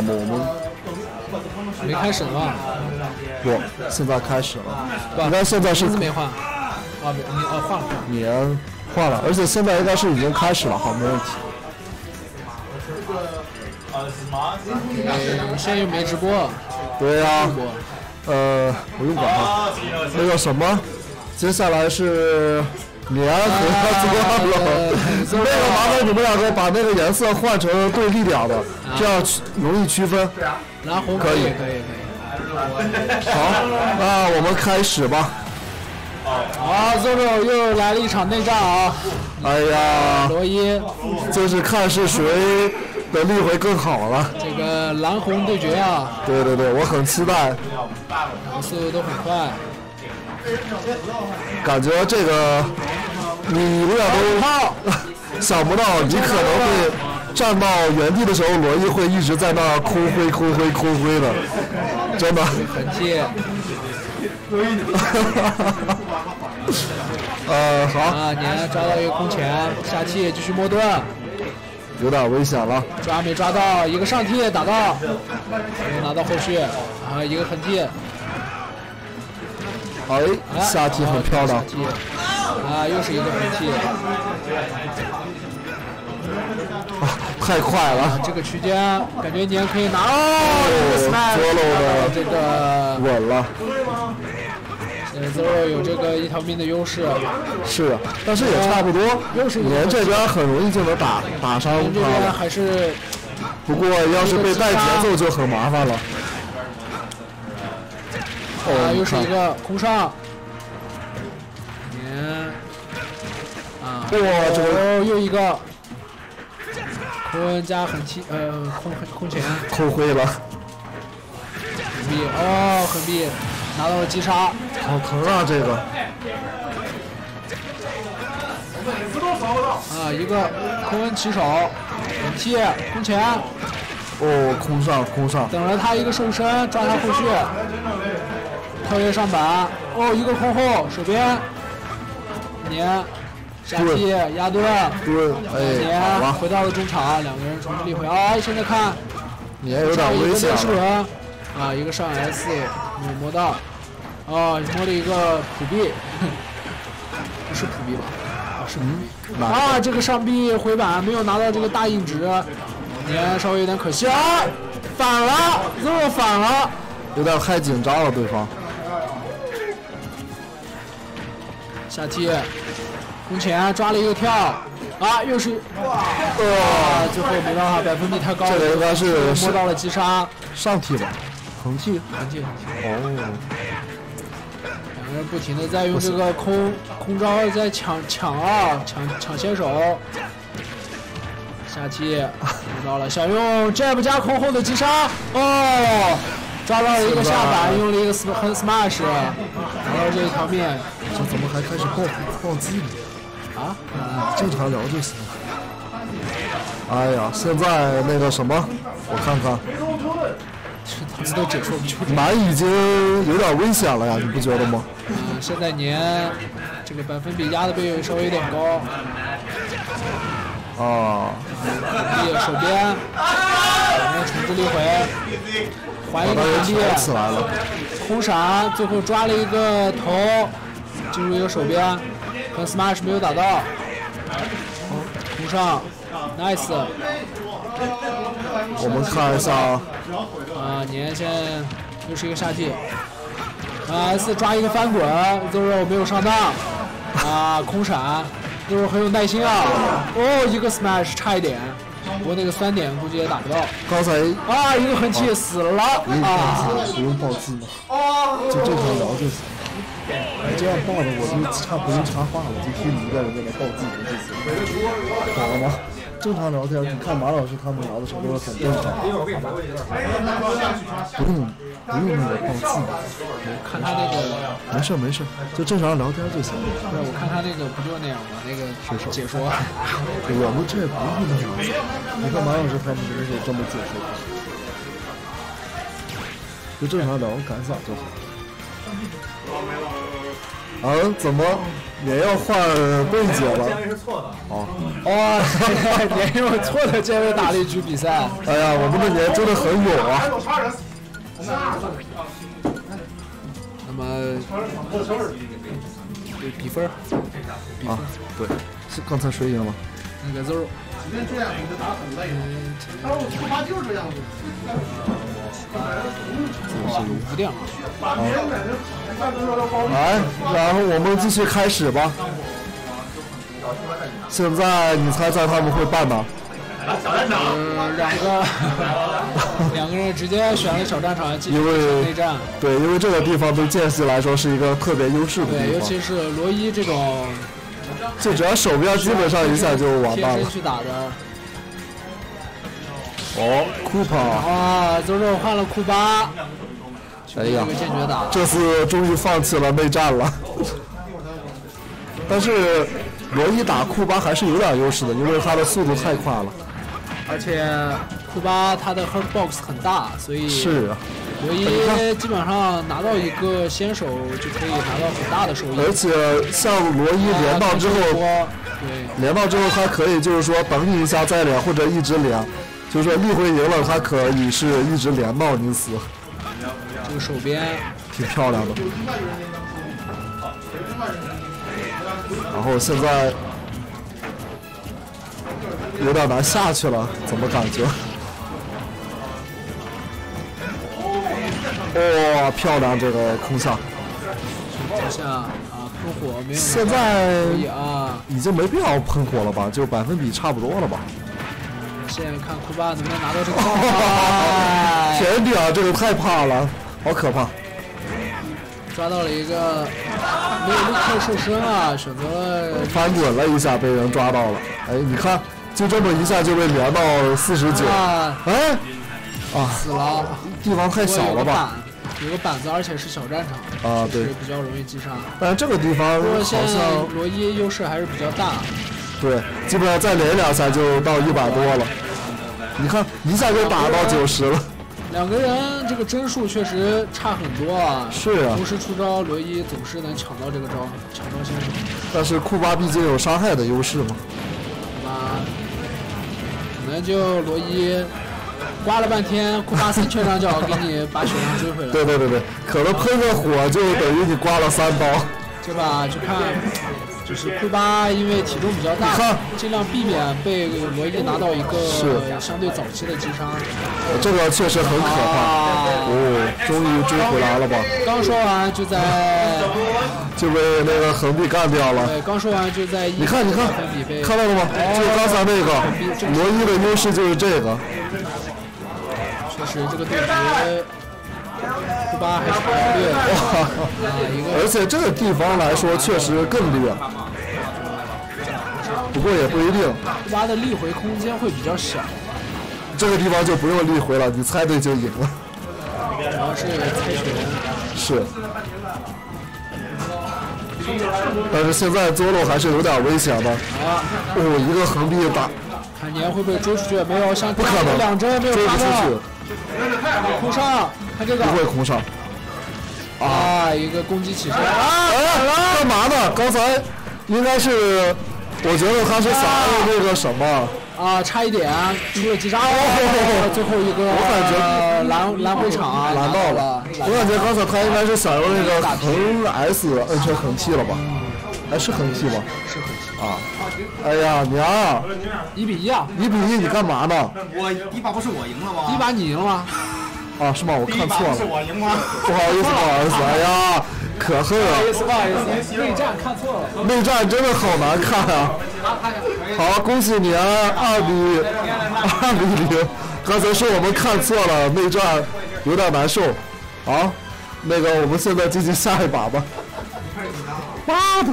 那么我们没开始呢吧？不，现在开始了。不应该现在是名字没换。啊，没，你哦换了。年换了，而且现在应该是已经开始了，好，没问题。对，现在又没直播。对呀。呃，不用管它。那个什么，接下来是年和他做了，那个麻烦你们两个把那个颜色换成对立点的，这样区容易区分。蓝红可以以，可以，可以。好，那我们开始吧。啊，Zoro 又来了一场内战啊！哎呀，罗伊，就是看是谁的力会更好了。这个蓝红对决啊，对对对，我很期待，速度都很快。感觉这个你永远都想不到，你可能会站到原地的时候，罗伊会一直在那儿空挥空挥空挥的，真的。很气。呃，好，啊，你抓到一个空前，下踢继续摸盾，有点危险了。抓没抓到？一个上踢打到，没有拿到后续，啊，一个横踢，哎，啊下踢很漂亮下。踢，啊，又是一个横踢，啊，太快了，这个区间感觉年可以拿哦，这个搂的这个稳了。现在 Zero 有这个一条命的优势，是，但是也差不多。又是年这边很容易就能打打伤这边，还是不过要是被带节奏就很麻烦了。啊，哦，又是一个空上，哇这个哦，又一个。空加横踢，呃，空空前空挥了，横臂，哦，横臂拿到了击杀，好疼啊！这个。啊，一个空恩起手，横踢空前，哦，空上空上，等着他一个瘦身，抓他后续，跳跃上板，哦，一个空后手边，年下踢压盾。对，哎，好回到了中场，两个人重新立回。哎，现在看年有点危险了。啊，一个上 S 没有摸到，啊，摸了一个普币，不是普币吧？啊，是普币。啊，这个上臂回板没有拿到这个大硬直，年稍微有点可惜啊，反了，又反了。有点太紧张了，对方。下踢，空前抓了一个跳，啊，又是，哇，最后没办法，百分比太高了，这个应该是摸到了击杀，上踢吧，横踢。很近很近。哦，两个人不停的在用这个空空招在抢抢啊，抢抢先手。下踢拿到了，想用 jab 加空后的击杀，哦，抓到了一个下板，用了一个横 smash，拿到这一条命这怎么还开始报报记呢？啊，正常聊就行了。哎呀，现在那个什么，我看看，他们都解说不出。南已经有点危险了呀，你不觉得吗？嗯，现在年这个百分比压的被稍微有点高，啊，力手边，两个人重置力回，还一个把他力起来了。空闪，最后抓了一个头，进入一个手边，跟 smash 没有打到，补上，nice，我们看一下，啊，年现在又是一个下踢，啊 S 抓一个翻滚，Zoro 没有上当，啊空闪，Zoro 很有耐心啊，哦一个 smash 差一点，不过那个酸点估计也打不到，刚才啊一个横踢死了啊，记，不用暴击吗？就正常聊就行。你这样报的，我就插不用插话了，就听你一个人在那报记就行，懂了吗？正常聊天，你看马老师他们聊的时候都是很正常，不用不用那个报记，看他那个，没事没事，就正常聊天就行。不是我看他那个不就那样吗？那个解说，解说我们这不用那样，你看马老师他们就是这么解说，就正常聊感想就好。嗯，怎么也要换贝姐了？是错的。哦，哇，连用错的键位打了一局比赛。哎呀，我们的年真的很勇啊！那么对比分，啊，对，是刚才谁赢了？那个 zero 来，然后我们继续开始吧。现在你猜猜他们会办哪？嗯，两个 两个人直接选了小战场因为内战。对，因为这个地方对剑系来说是一个特别优势的，地方，尤其是罗伊这种就只要手边基本上一下就完蛋了。去打的。哦，库帕，啊，zero 换了库巴，哎呀这次终于放弃了内战了。但是罗伊打库巴还是有点优势的，因为他的速度太快了。而且库巴他的 hurt box 很大，所以是啊，罗伊基本上拿到一个先手就可以拿到很大的收益。而且像罗伊连到之后，对，连到之后他可以就是说等你一下再连，或者一直连，就是说立回赢了，他可以是一直连到你死，这个手边挺漂亮的。然后现在有点难下去了，怎么感觉？哇、漂亮这个空下，啊喷火没有现在啊。已经没必要喷火了吧？就百分比差不多了吧？现在看库巴能不能拿到这个。天顶啊，这个太怕了，好可怕！抓到了一个没有立刻瘦身啊，选择了翻滚了一下，被人抓到了。哎，你看，就这么一下就被连到四十九。啊哎，啊，死了。地方太小了吧？有个板子，而且是小战场，啊，对。比较容易击杀。但是这个地方好像罗伊优势还是比较大，对，基本上再连两下就到一百多了。你看，一下就打到九十了。两个人这个帧数确实差很多啊。是啊同时出招，罗伊总是能抢到这个招，抢招先手。但是库巴毕竟有伤害的优势嘛。那么可能就罗伊刮了半天，库巴三拳两脚给你把血量追回来，对对对对，可能喷个火就等于你刮了三刀。对吧？就看就是库巴因为体重比较大，尽量避免被罗伊拿到一个相对早期的击杀。这个确实很可怕。啊！哦，终于追回来了吧？刚说完就在就被那个横臂干掉了。对，刚说完就在你看，你看看到了吗？就刚才那个罗伊的优势就是这个。确实这个对局库巴还是比较劣的啊，一个而且这个地方来说确实更绿，不过也不一定，挖的力回空间会比较小，这个地方就不用立回了，你猜对就赢了。主要是猜拳。是，但是现在 Zolo 还是有点危险的。啊，哦，一个横臂打看年会不会追出去？没有，像不可能两针没有追不出去，，空上，看这个不会空上。啊，一个攻击起身干嘛呢？刚才应该是，我觉得他是想用那个什么。啊，差一点出了击杀，哦，最后一个我感觉呃蓝蓝回场啊，拦到了了，，我感觉刚才他应该是想用那个横 S 摁成横 T 了吧？哎，是横 T 吧？是很气，啊！哎呀，娘，一比一啊，一比一，你干嘛呢？我第一把不是我赢了吗？第一把你赢了吗？啊，是吗？我看错了是了，我赢吗？不好意思，不好意思。哎呀，可恨了，不好意思，内战看错了。内战真的好难看啊！好，恭喜你啊，二比二比零。刚才说我们看错了，内战有点难受。好，那个我们现在进行下一把吧。妈的！